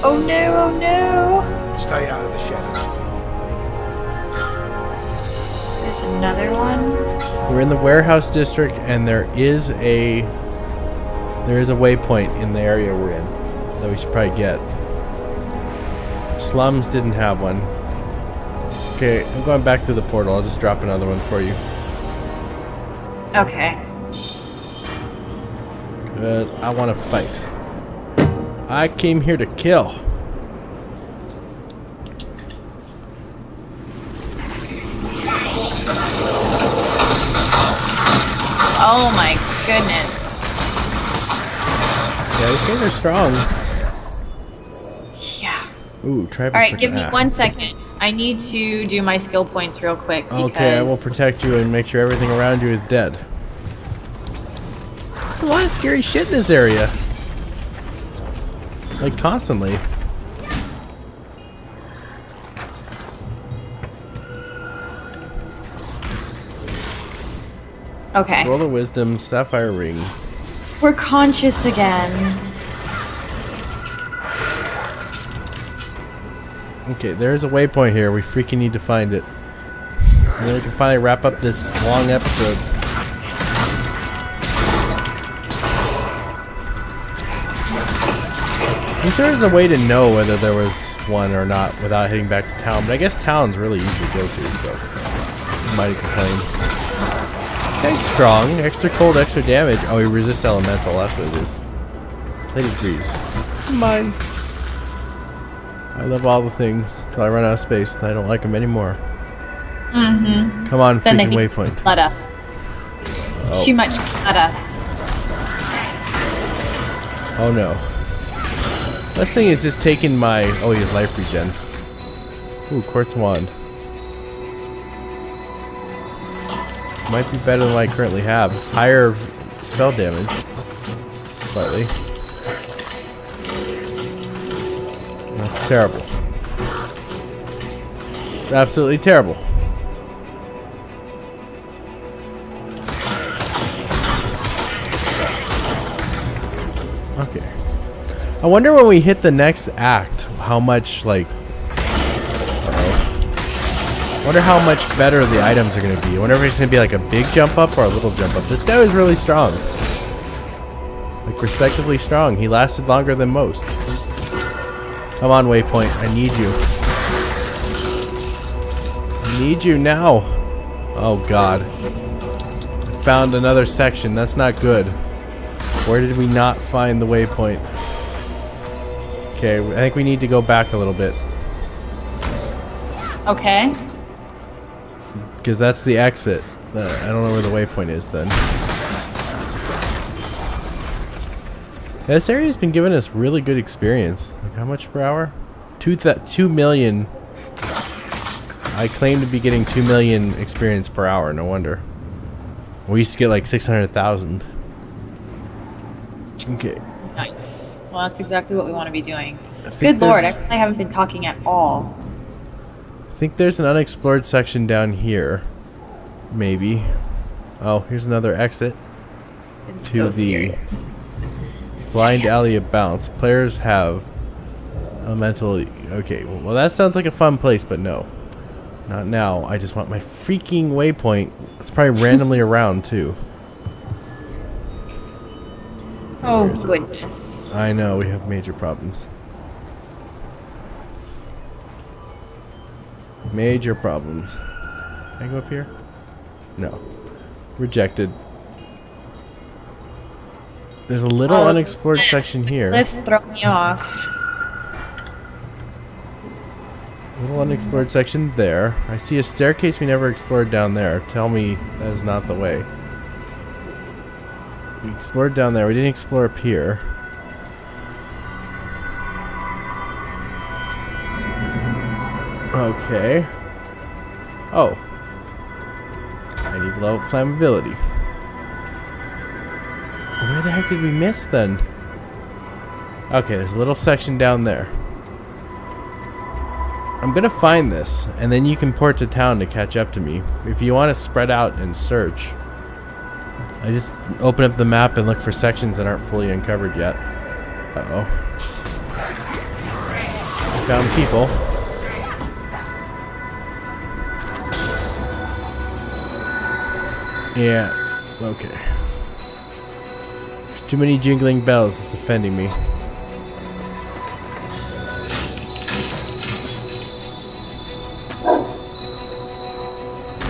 Oh no! Oh no! Stay out of the shadows. There's another one. We're in the warehouse district, and there is a there is a waypoint in the area we're in that we should probably get. Slums didn't have one. Okay, I'm going back to the portal. I'll just drop another one for you. Okay. Good. I want to fight. I came here to kill. Oh my goodness. Yeah, these guys are strong. Yeah. Ooh, try All right, give me ah. one second. I need to do my skill points real quick. Okay, I will protect you and make sure everything around you is dead. A lot of scary shit in this area. Like constantly. Okay. Roll of wisdom, sapphire ring. We're conscious again. Okay, there's a waypoint here. We freaking need to find it. And then we can finally wrap up this long episode. I'm there's a way to know whether there was one or not without heading back to town, but I guess town's really easy to go to, so mighty complain. Okay, strong, extra cold, extra damage. Oh, he resists elemental, that's what it is. Plated greaves. Mine. I love all the things till I run out of space and I don't like them anymore. Mm-hmm. Come on, Then freaking waypoint. clutter. It's Oh. too much clutter. Oh no. This thing is just taking my. Oh, he has life regen. Ooh, quartz wand. Might be better than what I currently have. It's higher spell damage. Slightly. Terrible. Absolutely terrible. Okay. I wonder when we hit the next act, how much like. Uh-oh. Wonder how much better the items are gonna be. I wonder if it's gonna be like a big jump up or a little jump up. This guy was really strong. Like respectively strong. He lasted longer than most. Come on, Waypoint. I need you. I need you now. Oh God. I found another section. That's not good. Where did we not find the waypoint? Okay, I think we need to go back a little bit. Okay. Because that's the exit. Uh, I don't know where the waypoint is then. This area's been giving us really good experience. Like how much per hour? Two, th two million. I claim to be getting two million experience per hour. No wonder. We used to get like 600,000. Okay. Nice. Well, that's exactly what we want to be doing. Good lord, I really haven't been talking at all. I think there's an unexplored section down here. Maybe. Oh, here's another exit. It's To so the serious. Blind. Alley of Bounce. Players have a mental... Okay, well that sounds like a fun place, but no, not now. I just want my freaking waypoint. It's probably randomly around too. Oh is it? goodness. I know we have major problems. Major problems. Can I go up here? No. Rejected. There's a little Oh, unexplored cliffs. section here. Cliffs throw me off. Little unexplored section there. I see a staircase we never explored down there. Tell me that is not the way. We explored down there. We didn't explore up here. Okay. Oh. I need low flammability. Where the heck did we miss then? Okay, there's a little section down there. I'm gonna find this, and then you can port to town to catch up to me. If you want to spread out and search, I just open up the map and look for sections that aren't fully uncovered yet. Uh oh. Found people. Yeah, okay. Too many jingling bells, it's offending me.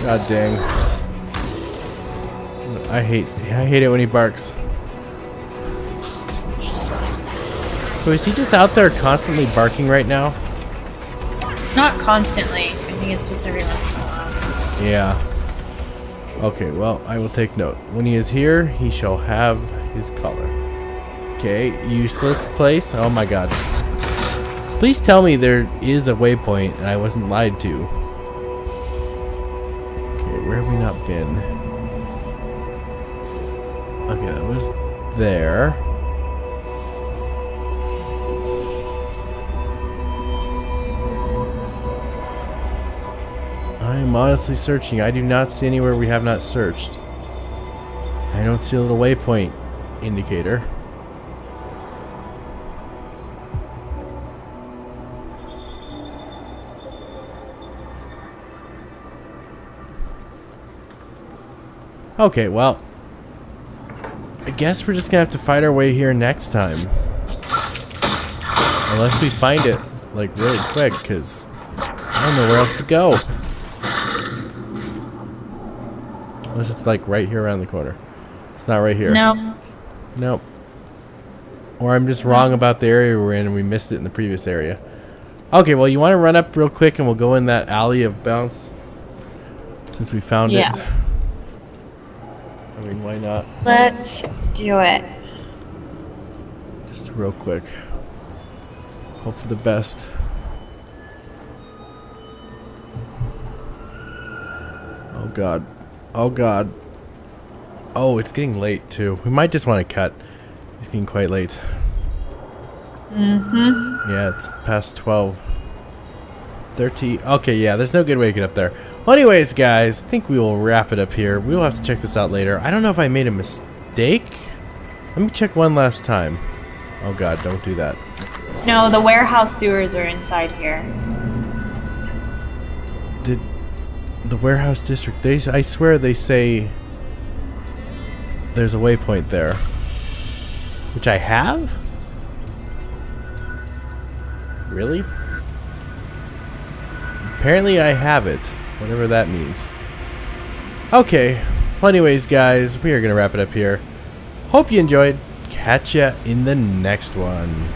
God dang. I hate I hate it when he barks. So is he just out there constantly barking right now? Not constantly. I think it's just every once in a while. Yeah. Okay, well, I will take note. When he is here, he shall have his color. Okay, useless place. Oh my god. Please tell me there is a waypoint and I wasn't lied to. Okay, where have we not been? Okay, that was there. I am honestly searching. I do not see anywhere we have not searched. I don't see a little waypoint indicator. Okay, well. I guess we're just gonna have to fight our way here next time. Unless we find it, like, really quick, because I don't know where else to go. Unless it's, like, right here around the corner. It's not right here. No. Nope. Or I'm just wrong about the area we're in and we missed it in the previous area. Okay, well, you want to run up real quick and we'll go in that alley of bounce? Since we found Yeah. it. I mean, why not? Let's do it. Just real quick. Hope for the best. Oh god. Oh god. Oh, it's getting late too. We might just want to cut. It's getting quite late. Mm-hmm. Yeah, it's past 12. 13. Okay, yeah, there's no good way to get up there. Well, anyways, guys, I think we will wrap it up here. We will have to check this out later. I don't know if I made a mistake. Let me check one last time. Oh god, don't do that. No, the warehouse sewers are inside here. Did the warehouse district? They, I swear they say there's a waypoint there, which I have. Really? Apparently, I have it. Whatever that means. Okay. Well, anyways, guys, we are gonna wrap it up here. Hope you enjoyed. Catch ya in the next one.